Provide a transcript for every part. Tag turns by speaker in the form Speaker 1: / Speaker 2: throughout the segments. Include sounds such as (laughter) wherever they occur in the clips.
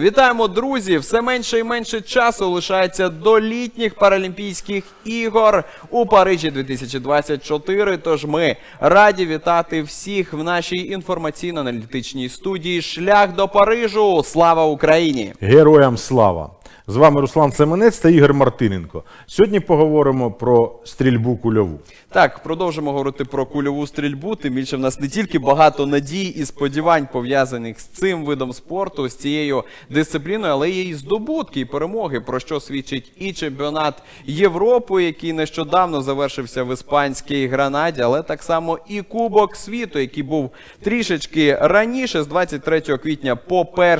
Speaker 1: Вітаємо, друзі! Все менше і менше часу лишається до літніх Паралімпійських ігор у Парижі 2024. Тож ми раді вітати всіх в нашій інформаційно-аналітичній студії Шлях до Парижу. Слава Україні!
Speaker 2: Героям слава! З вами Руслан Семенець та Ігор Мартиненко. Сьогодні поговоримо про стрільбу кульову.
Speaker 1: Так, продовжимо говорити про кульову стрільбу. Тим більше в нас не тільки багато надій і сподівань пов'язаних з цим видом спорту, з цією дисципліною, але є і здобутки і перемоги, про що свідчить і чемпіонат Європи, який нещодавно завершився в іспанській гранаді, але так само і Кубок світу, який був трішечки раніше, з 23 квітня по 1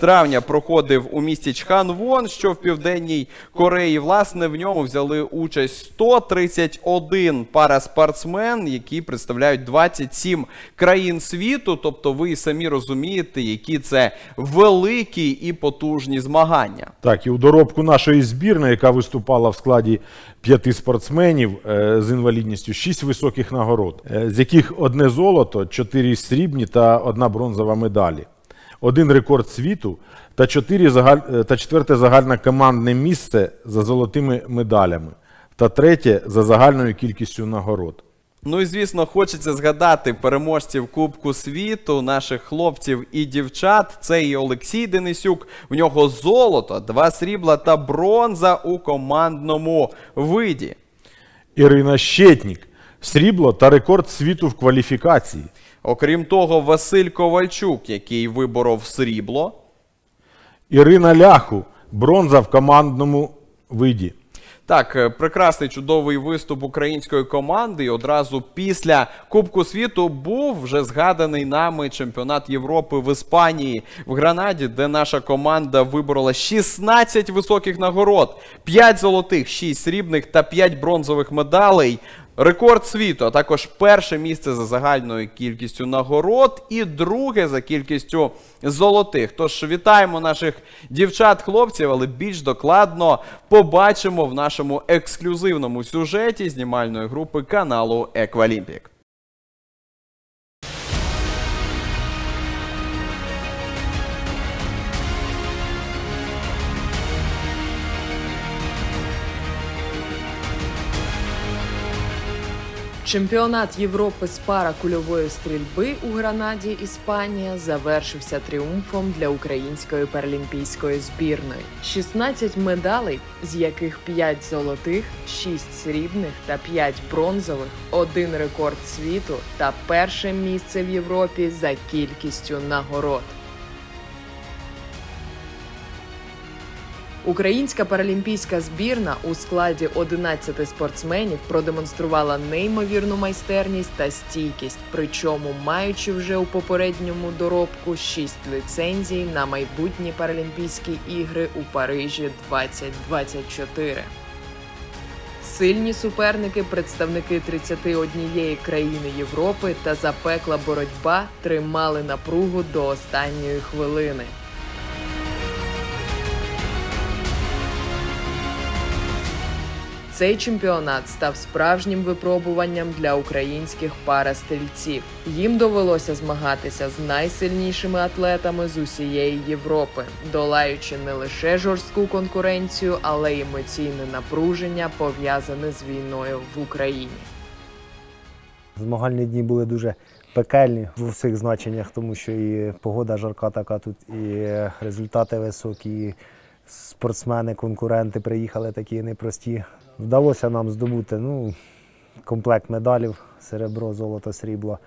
Speaker 1: травня, проходив у місті Чханвон, що в південній Кореї. Власне, в ньому взяли участь 131 пара спортсмен, які представляють 27 країн світу. Тобто, ви самі розумієте, які це великі і потужні змагання.
Speaker 2: Так, і у доробку нашої збірної, яка виступала в складі п'яти спортсменів е, з інвалідністю, шість високих нагород, е, з яких одне золото, чотири срібні та одна бронзова медалі. Один рекорд світу та, чотири загаль... е, та четверте загальне командне місце за золотими медалями, та третє за загальною кількістю нагород.
Speaker 1: Ну і звісно, хочеться згадати переможців Кубку світу, наших хлопців і дівчат. Це і Олексій Денисюк. В нього золото, два срібла та бронза у командному виді.
Speaker 2: Ірина Щетнік, срібло та рекорд світу в кваліфікації.
Speaker 1: Окрім того, Василь Ковальчук, який виборов срібло.
Speaker 2: Ірина Ляху, бронза в командному виді.
Speaker 1: Так, е, прекрасний чудовий виступ української команди. І одразу після Кубку світу був вже згаданий нами чемпіонат Європи в Іспанії в Гранаді, де наша команда виборола 16 високих нагород, 5 золотих, 6 срібних та 5 бронзових медалей. Рекорд світу, а також перше місце за загальною кількістю нагород і друге за кількістю золотих. Тож вітаємо наших дівчат-хлопців, але більш докладно побачимо в нашому ексклюзивному сюжеті знімальної групи каналу Еквалімпік.
Speaker 3: Чемпіонат Європи з паракульової стрільби у Гранаді, Іспанія, завершився тріумфом для української паралімпійської збірної. 16 медалей, з яких 5 золотих, 6 срібних та 5 бронзових, один рекорд світу та перше місце в Європі за кількістю нагород. Українська паралімпійська збірна у складі 11 спортсменів продемонструвала неймовірну майстерність та стійкість, причому маючи вже у попередньому доробку 6 ліцензій на майбутні Паралімпійські ігри у Парижі 2024. Сильні суперники, представники 31 країни Європи та запекла боротьба тримали напругу до останньої хвилини. Цей чемпіонат став справжнім випробуванням для українських парастрільців. Їм довелося змагатися з найсильнішими атлетами з усієї Європи, долаючи не лише жорстку конкуренцію, але й емоційне напруження, пов'язане з війною в Україні.
Speaker 4: Змагальні дні були дуже пекельні в усіх значеннях, тому що і погода жарка така тут, і результати високі, і спортсмени, конкуренти приїхали такі непрості. Вдалося нам здобути ну, комплект медалів, серебро, золото, срібло.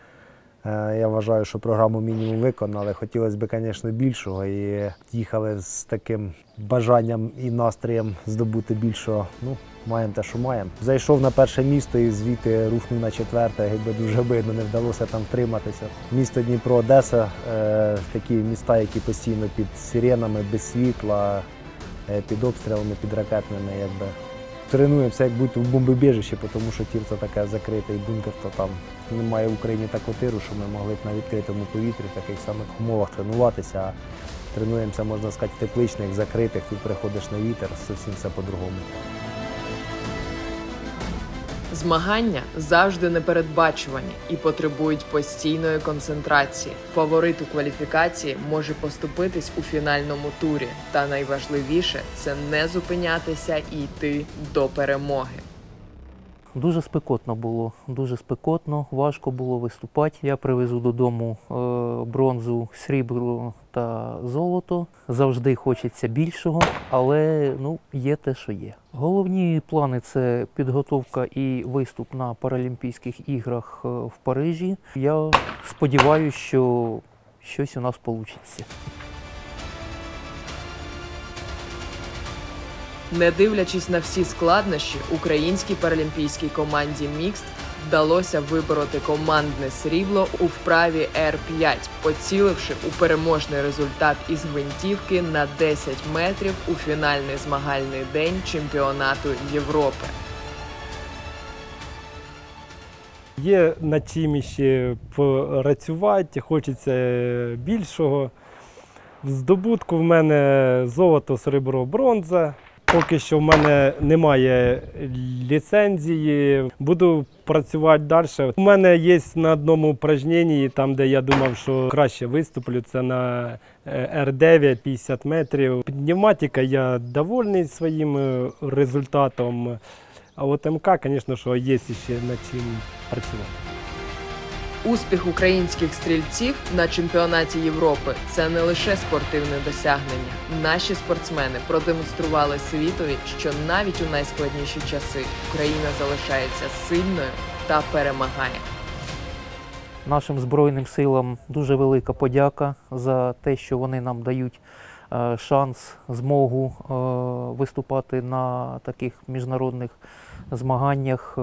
Speaker 4: Е, Я вважаю, що програму мінімум виконали. Хотілося б, звісно, більшого. І їхали з таким бажанням і настроєм здобути більшого. Ну, маємо те, що маємо. Зайшов на перше місто і звідти рухнув на четверте, якби дуже видно, не вдалося там втриматися. Місто Дніпро, Одеса е, такі міста, які постійно під сиренами, без світла, е, під обстрілами, під ракетними. Якби. Тренуємося, як бути в бомбобіжищі, тому що тір це таке і бункер, то там немає в Україні такого тиру, що ми могли б на відкритому повітрі в таких самих умовах тренуватися. А тренуємося, можна сказати, в тепличних, закритих, тут приходиш на вітер, зовсім все по-другому.
Speaker 3: Змагання завжди непередбачувані і потребують постійної концентрації. Фаворит у кваліфікації може поступитись у фінальному турі. Та найважливіше це не зупинятися і йти до перемоги.
Speaker 5: Дуже спекотно було, дуже спекотно, важко було виступати. Я привезу додому е, бронзу, срібло та золото. Завжди хочеться більшого, але ну, є те, що є. Головні плани це підготовка і виступ на Паралімпійських іграх е, в Парижі. Я сподіваюся, що щось у нас вийде.
Speaker 3: Не дивлячись на всі складнощі, українській паралімпійській команді Мікст вдалося вибороти командне срібло у вправі Р5, поціливши у переможний результат із гвинтівки на 10 метрів у фінальний змагальний день чемпіонату Європи.
Speaker 6: Є над чим ще працювати, хочеться більшого. В здобутку в мене золото, серебро, бронза. Поки що в мене немає ліцензії. Буду працювати далі. У мене є на одному упражненні, там, де я думав, що краще виступлю, це на е, Р9 50 метрів. Пневматика, я довольний своїм е, результатом. А от МК, звісно, що є ще над чим працювати.
Speaker 3: Успіх українських стрільців на чемпіонаті Європи це не лише спортивне досягнення. Наші спортсмени продемонстрували світові, що навіть у найскладніші часи Україна залишається сильною та перемагає.
Speaker 5: Нашим Збройним силам дуже велика подяка за те, що вони нам дають е, шанс, змогу е, виступати на таких міжнародних змаганнях, е,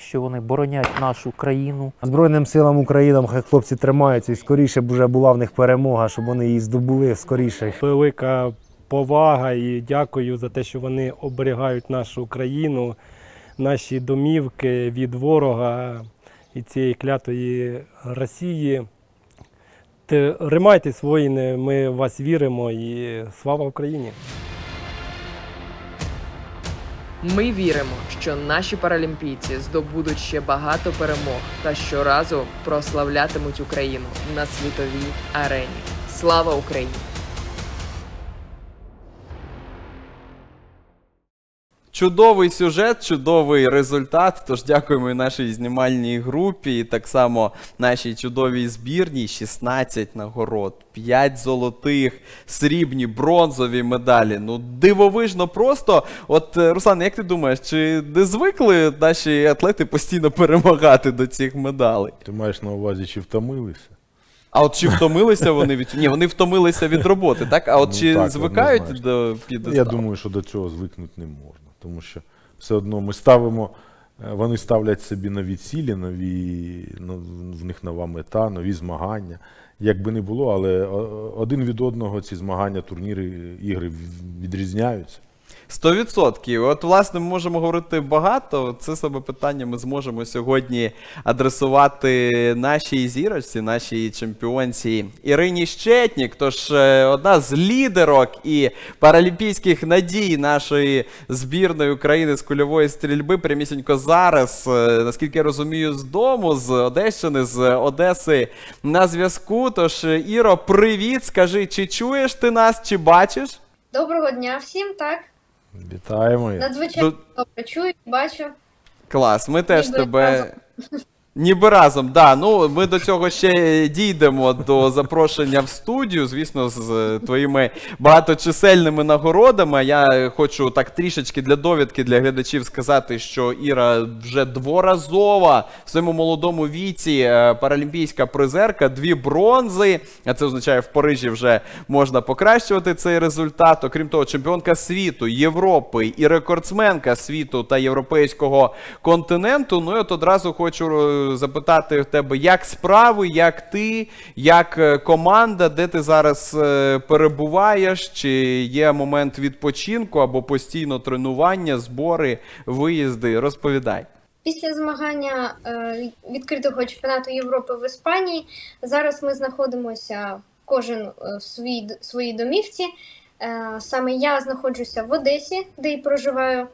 Speaker 5: що вони боронять нашу країну.
Speaker 4: Збройним силам України хай хлопці тримаються і скоріше б вже була в них перемога, щоб вони її здобули скоріше.
Speaker 6: Велика повага і дякую за те, що вони оберігають нашу країну, наші домівки від ворога і цієї клятої Росії. Тримайтесь, воїни, ми в вас віримо і слава Україні!
Speaker 3: Ми віримо, що наші паралімпійці здобудуть ще багато перемог та щоразу прославлятимуть Україну на світовій арені. Слава Україні!
Speaker 1: Чудовий сюжет, чудовий результат. Тож дякуємо і нашій знімальній групі, і так само нашій чудовій збірній. 16 нагород, 5 золотих, срібні, бронзові медалі. Ну, дивовижно просто. От, е, Руслан, як ти думаєш, чи не звикли наші атлети постійно перемагати до цих медалей?
Speaker 2: Ти маєш на увазі, чи втомилися?
Speaker 1: А от чи втомилися вони від Ні, вони втомилися від роботи, так? А от
Speaker 2: Ну,
Speaker 1: чи
Speaker 2: так,
Speaker 1: звикають до
Speaker 2: Я думаю, що до цього звикнути не можна. Тому що все одно ми ставимо, е, вони ставлять собі нові цілі, нові, ну, в них нова мета, нові змагання. Як би не було, але один від одного ці змагання, турніри, ігри відрізняються.
Speaker 1: Сто відсотків. От, власне, ми можемо говорити багато. Це саме питання ми зможемо сьогодні адресувати нашій зірочці, нашій чемпіонці Ірині Щетнік. Тож е, одна з лідерок і паралімпійських надій нашої збірної України з кульової стрільби прямісінько зараз, е, наскільки я розумію, з дому, з Одещини, з Одеси на зв'язку. Тож, е, Іро, привіт! Скажи, чи чуєш ти нас, чи бачиш?
Speaker 7: Доброго дня всім, так.
Speaker 2: Вітаємо.
Speaker 7: Надзвичайно добре чую, бачу.
Speaker 1: Клас, ми теж
Speaker 7: Ніби
Speaker 1: тебе.
Speaker 7: разом.
Speaker 1: Ніби разом, да. Ну ми до цього ще дійдемо до запрошення в студію, звісно, з твоїми багаточисельними нагородами. Я хочу так трішечки для довідки для глядачів сказати, що Іра вже дворазова в своєму молодому віці е, паралімпійська призерка, дві бронзи. А це означає, в Парижі вже можна покращувати цей результат. Окрім того, чемпіонка світу, Європи і рекордсменка світу та європейського континенту. Ну і от одразу хочу е, запитати в тебе, як справи, як ти, як е, команда, де ти зараз е, перебуваєш? Чи є момент відпочинку або постійно тренування, збори, виїзди? Розповідай.
Speaker 7: Після змагання е, відкритого чемпіонату Європи в Іспанії зараз ми знаходимося кожен в своїй, своїй домівці. Саме я знаходжуся в Одесі, де і проживаю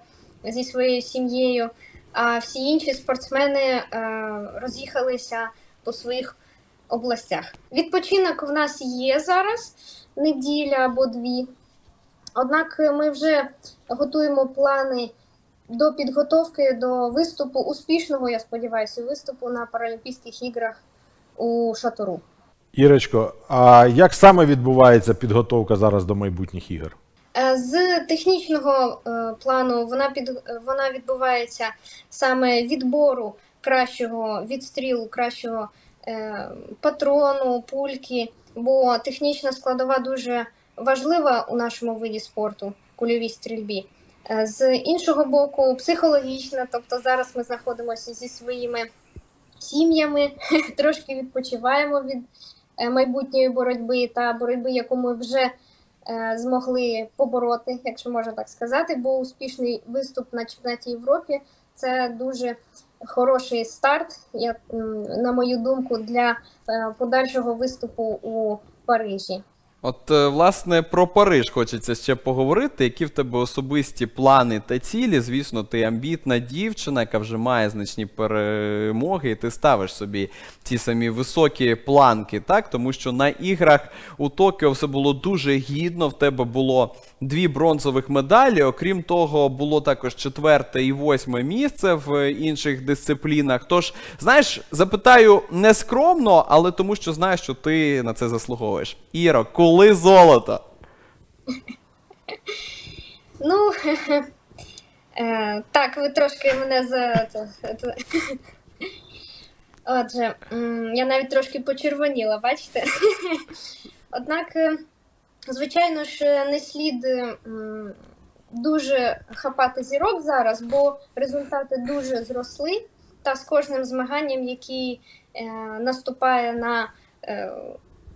Speaker 7: зі своєю сім'єю. А всі інші спортсмени е, роз'їхалися по своїх областях. Відпочинок в нас є зараз, неділя або дві. Однак ми вже готуємо плани до підготовки до виступу, успішного, я сподіваюся, виступу на Паралімпійських іграх у Шатору.
Speaker 2: Ірочко, а як саме відбувається підготовка зараз до майбутніх ігор?
Speaker 7: Е, З технічного е, плану вона під вона відбувається саме відбору кращого відстрілу, кращого е, патрону, пульки, бо технічна складова дуже важлива у нашому виді спорту, кульовій стрільбі. З іншого боку, психологічна, тобто зараз ми знаходимося зі своїми сім'ями, (laughs) трошки відпочиваємо від майбутньої боротьби та боротьби, яку ми вже змогли побороти, якщо можна так сказати, бо успішний виступ на чемпіонаті Європи це дуже хороший старт, як на мою думку, для е, подальшого виступу у Парижі.
Speaker 1: От, е, власне, про Париж хочеться ще поговорити. Які в тебе особисті плани та цілі? Звісно, ти амбітна дівчина, яка вже має значні перемоги, і ти ставиш собі ті самі високі планки, так? Тому що на іграх у Токіо все було дуже гідно. В тебе було дві бронзових медалі. Окрім того, було також четверте і восьме місце в інших дисциплінах. Тож, знаєш, запитаю не скромно, але тому, що знаю, що ти на це заслуговуєш. Іро, коли золото?
Speaker 7: Ну, (laughs) е, так, ви трошки мене за. Отже, я навіть трошки почервоніла, бачите? Однак, е, звичайно ж, не слід е, дуже хапати зірок зараз, бо результати дуже зросли. Та з кожним змаганням, який е, наступає на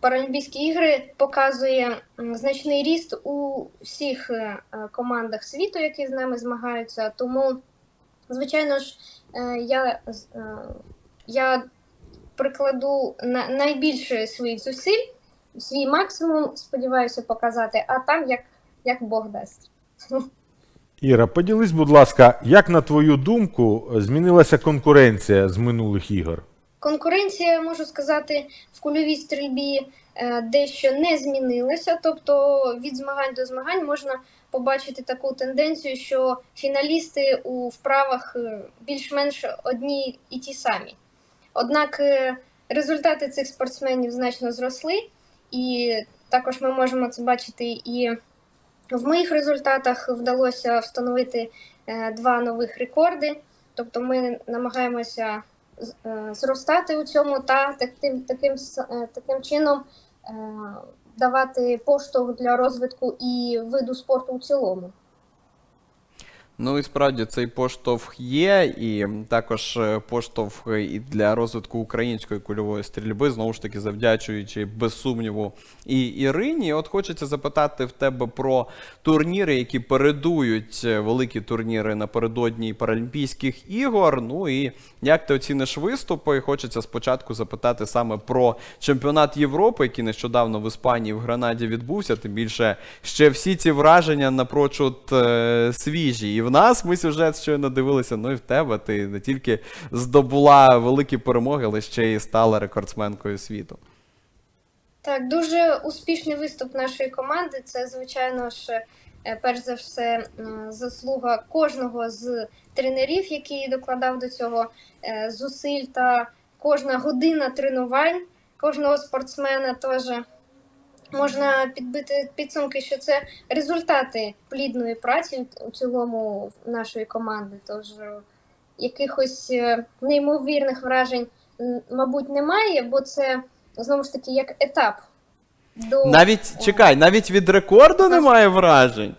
Speaker 7: Паралімпійські ігри, показує значний ріст у всіх е, командах світу, які з нами змагаються. Тому, звичайно ж, е, я, е, я прикладу на найбільше своїх зусиль, свій максимум, сподіваюся, показати, а там як, як Бог дасть.
Speaker 2: Іра, поділись, будь ласка, як на твою думку змінилася конкуренція з минулих ігор?
Speaker 7: Конкуренція, можу сказати, в кульовій стрільбі е, дещо не змінилася. Тобто від змагань до змагань можна побачити таку тенденцію, що фіналісти у вправах е, більш-менш одні і ті самі. Однак е, результати цих спортсменів значно зросли, і також ми можемо це бачити і в моїх результатах вдалося встановити два нових рекорди. Тобто ми намагаємося зростати у цьому та таким, таким, е, таким чином е, давати поштовх для розвитку і виду спорту у цілому.
Speaker 1: Ну і справді цей поштовх є, і також е, поштовх і для розвитку української кульової стрільби, знову ж таки, завдячуючи без сумніву і Ірині. От хочеться запитати в тебе про турніри, які передують е, великі турніри напередодні Паралімпійських ігор. Ну і як ти оціниш виступи? Хочеться спочатку запитати саме про чемпіонат Європи, який нещодавно в Іспанії в Гранаді відбувся. Тим більше ще всі ці враження напрочуд е, свіжі. І нас ми сюжет щойно дивилися. Ну і в тебе ти не тільки здобула великі перемоги, але ще й стала рекордсменкою світу.
Speaker 7: Так, дуже успішний виступ нашої команди. Це, звичайно ж, е, перш за все, заслуга кожного з тренерів, який докладав до цього е, зусиль, та кожна година тренувань кожного спортсмена теж можна підбити підсумки, що це результати плідної праці у цілому нашої команди. Тож е, якихось е, неймовірних вражень, мабуть, немає, бо це знову ж таки як етап. До,
Speaker 1: Навіть чекай, навіть від рекорду немає вражень.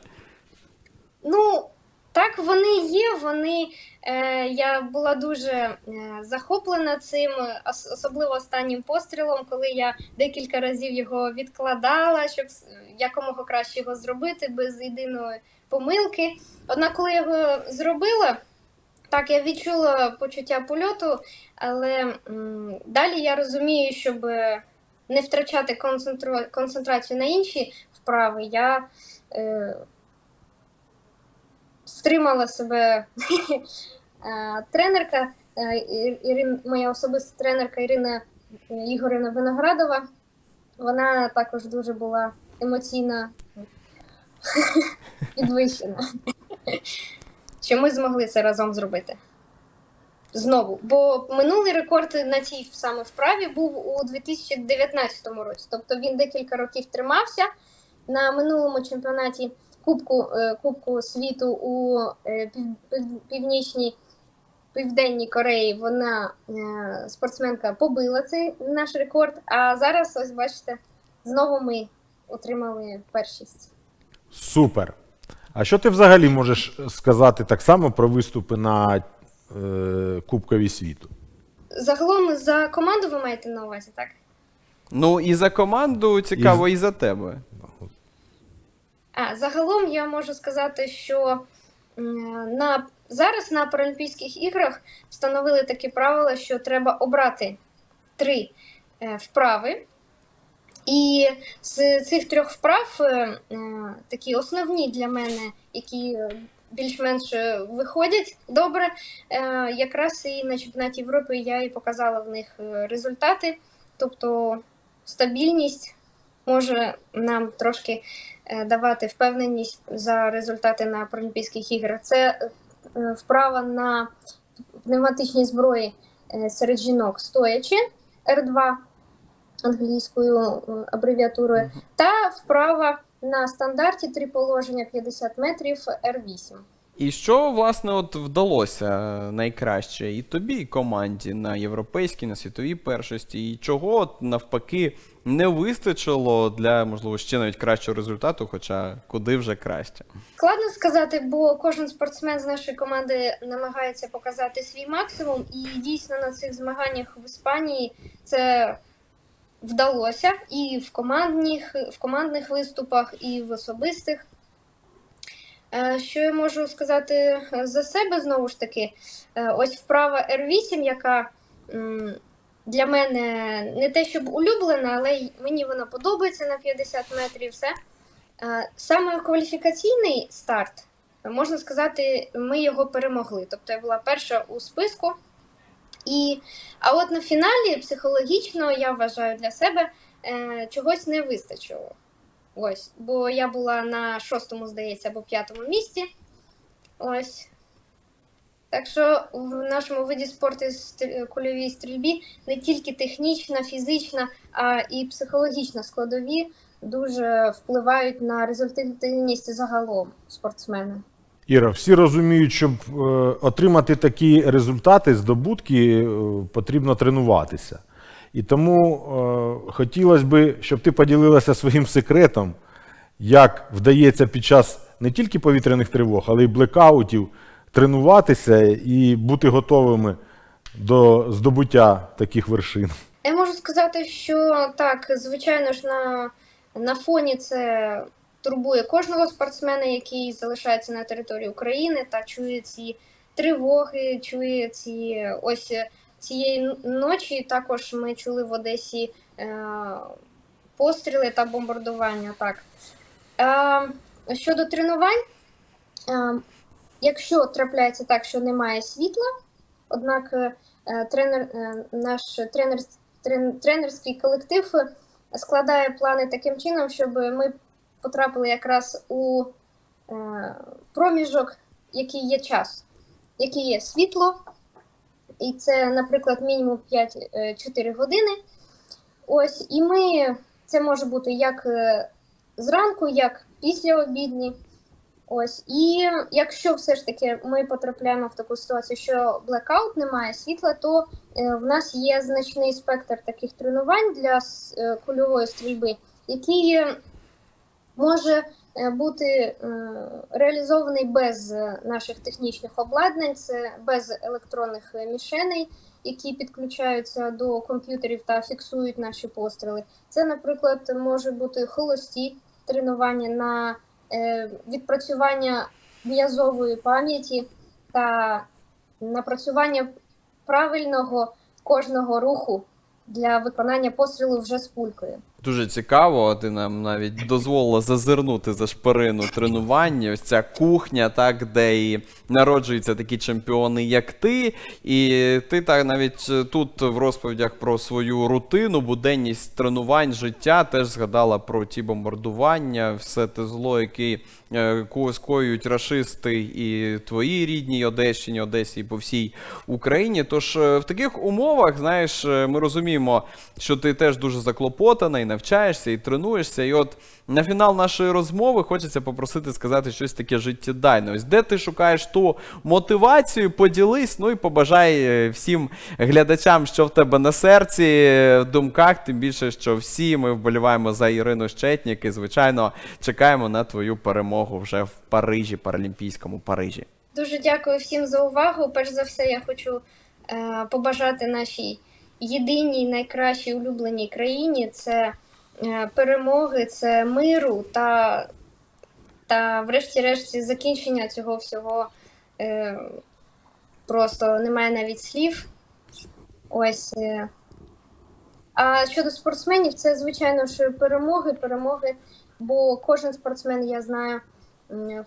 Speaker 7: Вони є. Вони, е, я була дуже е, захоплена цим, ос- особливо останнім пострілом, коли я декілька разів його відкладала, щоб якомога краще його зробити без єдиної помилки. Однак, коли я його зробила, так, я відчула почуття польоту, але м, далі я розумію, щоб не втрачати концентру- концентрацію на інші вправи, я е, стримала себе (laughs) Е, Тренерка е, моя особиста тренерка Ірина Ігорівна Виноградова. Вона також дуже була емоційно (laughs) підвищена. (laughs) Що ми змогли це разом зробити. Знову. Бо минулий рекорд на цій саме вправі був у 2019 році. Тобто він декілька років тримався. На минулому чемпіонаті Кубку, е, Кубку світу у е, пів- пів- північній Південній Кореї вона е, спортсменка побила цей наш рекорд. А зараз, ось бачите, знову ми отримали першість.
Speaker 2: Супер. А що ти взагалі можеш сказати так само про виступи на е, Кубкові світу?
Speaker 7: Загалом за команду ви маєте на увазі, так?
Speaker 1: Ну і за команду цікаво, і за тебе.
Speaker 7: А загалом я можу сказати, що на зараз на Паралімпійських іграх встановили такі правила, що треба обрати три е, вправи. І з цих трьох вправ е, е, такі основні для мене, які е, більш-менш е, виходять добре. е, Якраз і на чемпіонаті Європи я і показала в них е, результати. Тобто стабільність може нам трошки е, давати впевненість за результати на Паралімпійських іграх. Це е, вправа на пневматичній зброї е, серед жінок стоячи Р2 англійською абревіатурою, та вправа на стандарті три положення 50 метрів Р8.
Speaker 1: І що, власне, от вдалося найкраще і тобі, і команді на європейській, на світовій першості, і чого от, навпаки не вистачило для, можливо, ще навіть кращого результату, хоча куди вже краще.
Speaker 7: Складно сказати, бо кожен спортсмен з нашої команди намагається показати свій максимум, і дійсно на цих змаганнях в Іспанії це вдалося і в командних, в командних виступах, і в особистих. Е, Що я можу сказати е, за себе знову ж таки? Е, Ось вправа R8, яка для мене не те, щоб улюблена, але мені вона подобається на 50 метрів. Все. Саме кваліфікаційний старт, можна сказати, ми його перемогли. Тобто я була перша у списку. І, а от на фіналі психологічно я вважаю для себе чогось не вистачило. Ось, бо я була на шостому, здається, або п'ятому місці. Ось. Так що в нашому виді спорту кульовій стрільбі не тільки технічна, фізична, а і психологічна складові дуже впливають на результативність загалом спортсмена.
Speaker 2: Іра, всі розуміють, щоб е, отримати такі результати, здобутки, е, потрібно тренуватися. І тому е, хотілося б, щоб ти поділилася своїм секретом, як вдається під час не тільки повітряних тривог, але й блекаутів тренуватися і бути готовими до здобуття таких вершин.
Speaker 7: Я можу сказати, що так, звичайно ж, на, на фоні це турбує кожного спортсмена, який залишається на території України та чує ці тривоги, чує ці ось цієї ночі. Також ми чули в Одесі е, постріли та бомбардування. Так. Е, щодо тренувань, е, якщо трапляється так, що немає світла, однак тренер, наш тренер, трен, тренерський колектив складає плани таким чином, щоб ми потрапили якраз у проміжок, який є час, який є світло, і це, наприклад, мінімум 5-4 години. Ось, і ми це може бути як е, зранку, як після обідні. Ось, і якщо все ж таки ми потрапляємо в таку ситуацію, що блекаут немає світла, то е, в нас є значний спектр таких тренувань для е, кульової стрільби, який е, може е, бути е, реалізований без е, наших технічних обладнань, це без електронних е, мішеней, які підключаються до комп'ютерів та фіксують наші постріли. Це, наприклад, може бути холості тренування на е, відпрацювання м'язової пам'яті та напрацювання правильного кожного руху для виконання пострілу вже з пулькою.
Speaker 1: Дуже цікаво, ти нам навіть дозволила зазирнути за шпарину тренування. Ось ця кухня, так, де і народжуються такі чемпіони, як ти. І ти так навіть е, тут в розповідях про свою рутину, буденність тренувань, життя теж згадала про ті бомбардування, все те зло, яке скоюють рашисти і твоїй рідній Одещині, Одесі і по всій Україні. Тож е, в таких умовах, знаєш, е, ми розуміємо, що ти теж дуже заклопотана і навчаєшся, і тренуєшся. І от на фінал нашої розмови хочеться попросити сказати щось таке життєдайне. Ось де ти шукаєш ту мотивацію, поділись, ну і побажай е, всім глядачам, що в тебе на серці, е, в думках, тим більше, що всі ми вболіваємо за Ірину Щетнік і, звичайно, чекаємо на твою перемогу вже в Парижі, Паралімпійському Парижі.
Speaker 7: Дуже дякую всім за увагу. Перш за все, я хочу е, побажати нашій єдиній найкращій улюбленій країні це е, перемоги, це миру та, та врешті-решт, закінчення цього всього. Е, просто немає навіть слів. Ось. Е. А щодо спортсменів, це звичайно ж перемоги, перемоги, бо кожен спортсмен, я знаю,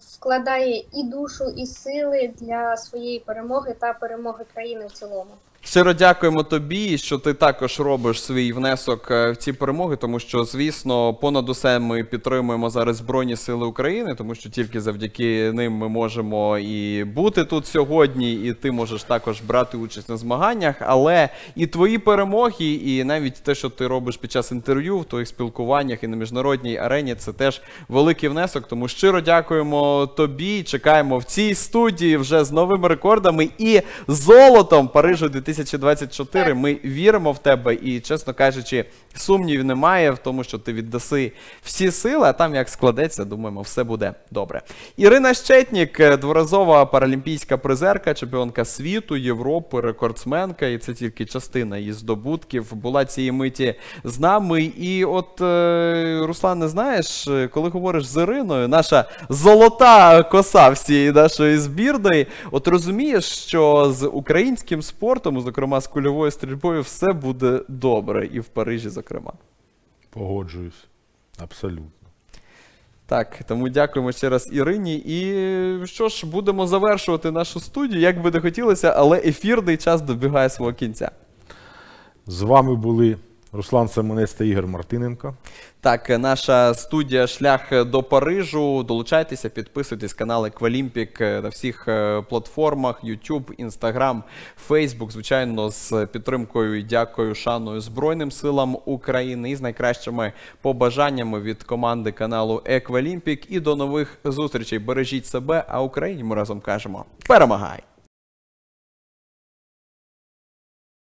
Speaker 7: вкладає і душу, і сили для своєї перемоги та перемоги країни в цілому.
Speaker 1: Щиро дякуємо тобі, що ти також робиш свій внесок е, в ці перемоги, тому що, звісно, понад усе ми підтримуємо зараз Збройні Сили України, тому що тільки завдяки ним ми можемо і бути тут сьогодні, і ти можеш також брати участь на змаганнях. Але і твої перемоги, і навіть те, що ти робиш під час інтерв'ю, в твоїх спілкуваннях і на міжнародній арені, це теж великий внесок. Тому щиро дякуємо тобі. Чекаємо в цій студії вже з новими рекордами і золотом Парижу 2024. Ми віримо в тебе і, чесно кажучи, сумнівів немає в тому, що ти віддаси всі сили, а там як складеться, думаємо, все буде добре. Ірина Щетнік, е, дворазова паралімпійська призерка, чемпіонка світу, Європи, рекордсменка, і це тільки частина її здобутків. Була цієї миті з нами. І от е, Руслан, знаєш, е, коли говориш з Іриною, наша золота коса всієї нашої збірної, от розумієш, що з українським спортом, зокрема з кульовою стрільбою, все буде добре, і в Парижі, зокрема.
Speaker 2: Погоджуюсь. Абсолютно.
Speaker 1: Так, тому дякуємо ще раз Ірині. І що ж, будемо завершувати нашу студію, як би не хотілося, але ефірний час добігає свого кінця.
Speaker 2: З вами були Руслан Семенець та Ігор Мартиненко.
Speaker 1: Так, наша студія Шлях до Парижу. Долучайтеся, підписуйтесь канал Еквалімпік на всіх е, платформах: YouTube, Instagram, Facebook. Звичайно, з підтримкою дякую шаною Збройним силам України і з найкращими побажаннями від команди каналу Еквалімпік. І до нових зустрічей. Бережіть себе, а Україні ми разом кажемо: перемагай!